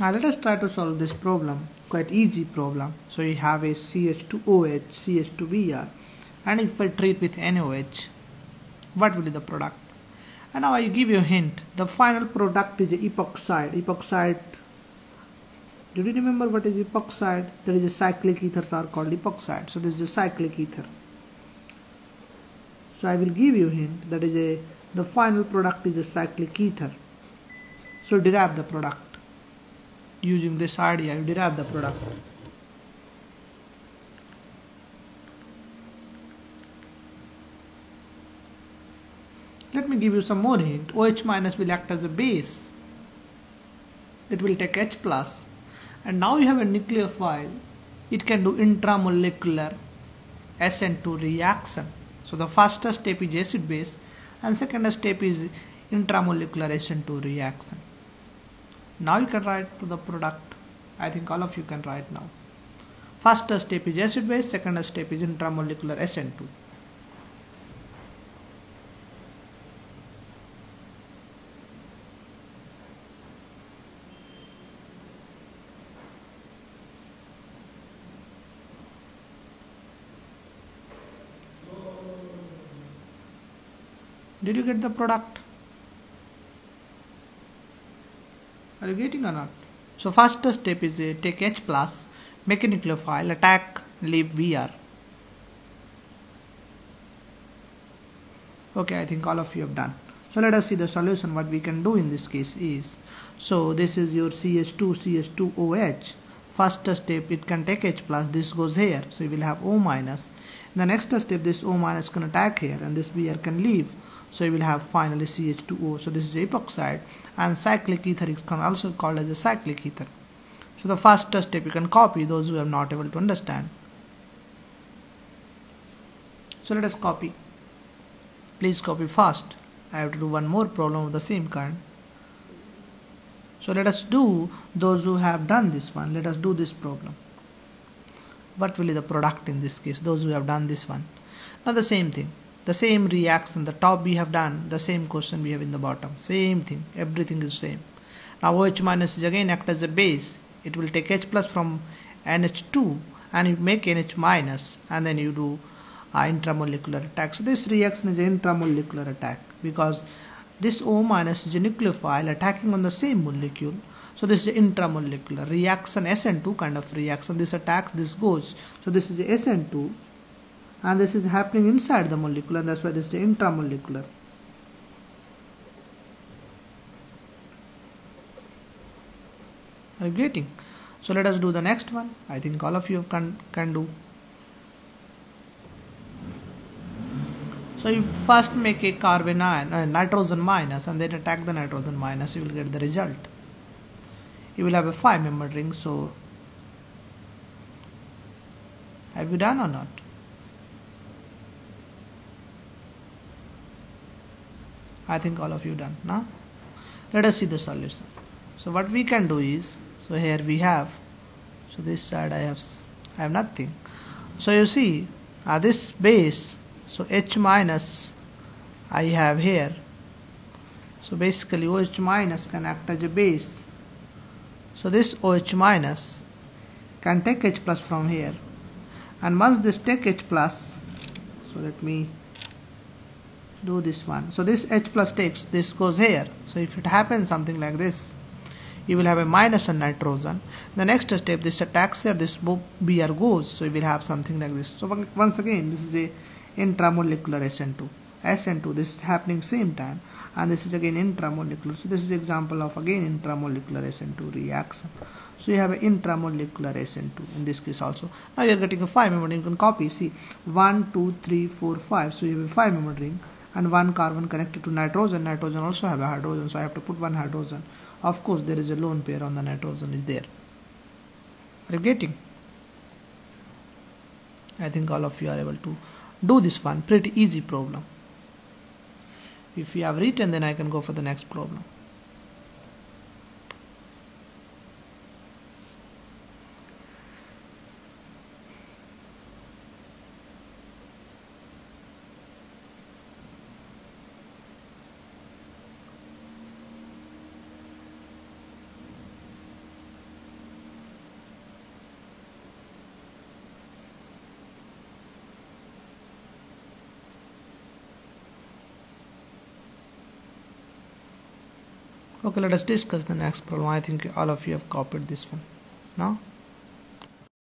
Now let us try to solve this problem, quite easy problem. So you have a CH2OH, CH2Br and if I treat with NaOH, what will be the product? And now I give you a hint, the final product is epoxide. Epoxide, do you remember what is epoxide? There is a cyclic ethers are called epoxide. So this is a cyclic ether. So I will give you a hint, that is a, the final product is a cyclic ether. So derive the product using this idea you derive the product. Let me give you some more hint. OH minus will act as a base. It will take H plus. And now you have a nucleophile it can do intramolecular SN2 reaction. So the first step is acid base and second step is intramolecular SN2 reaction now you can write to the product. I think all of you can write now. First step is acid base second step is intramolecular SN2 Did you get the product? Are you getting or not? So first step is uh, take H plus, make a nucleophile, attack, leave Br. Okay, I think all of you have done. So let us see the solution. What we can do in this case is, so this is your CH2, CH2OH. First step, it can take H plus, this goes here. So you will have O minus. In the next step, this O minus can attack here and this Br can leave so you will have finally CH2O so this is epoxide and cyclic ether is also called as a cyclic ether. So the first step you can copy those who are not able to understand. So let us copy. Please copy fast. I have to do one more problem of the same kind. So let us do those who have done this one. Let us do this problem. What will be the product in this case? Those who have done this one. Now the same thing the same reaction the top we have done the same question we have in the bottom. Same thing. Everything is same. Now OH minus is again act as a base. It will take H plus from NH2 and you make NH minus and then you do uh, intramolecular attack. So this reaction is intramolecular attack because this O minus is a nucleophile attacking on the same molecule. So this is intramolecular reaction SN2 kind of reaction. This attacks this goes. So this is SN2 and this is happening inside the molecule and that's why this is intramolecular. Getting so let us do the next one. I think all of you can can do. So you first make a carbanion uh, nitrogen minus and then attack the nitrogen minus. You will get the result. You will have a 5 member ring so have you done or not I think all of you done now let us see the solution. So what we can do is so here we have so this side I have I have nothing. So you see uh, this base so H minus I have here. So basically OH minus can act as a base. So this OH minus can take H plus from here. And once this take H plus so let me do this one. So this H plus takes this goes here. So if it happens something like this you will have a minus on nitrogen. The next step this attacks here this Br goes. So you will have something like this. So once again this is a intramolecular SN2 SN2 this is happening same time. And this is again intramolecular. So this is example of again intramolecular SN2 reaction. So you have an intramolecular SN2 in this case also. Now you are getting a 5 member ring you can copy. See 1 2 3 4 5 so you have a 5 member ring and one carbon connected to nitrogen. Nitrogen also have a hydrogen so I have to put one hydrogen. Of course there is a lone pair on the nitrogen is there. Are you getting? I think all of you are able to do this one. Pretty easy problem. If you have written then I can go for the next problem okay let us discuss the next problem. I think all of you have copied this one. Now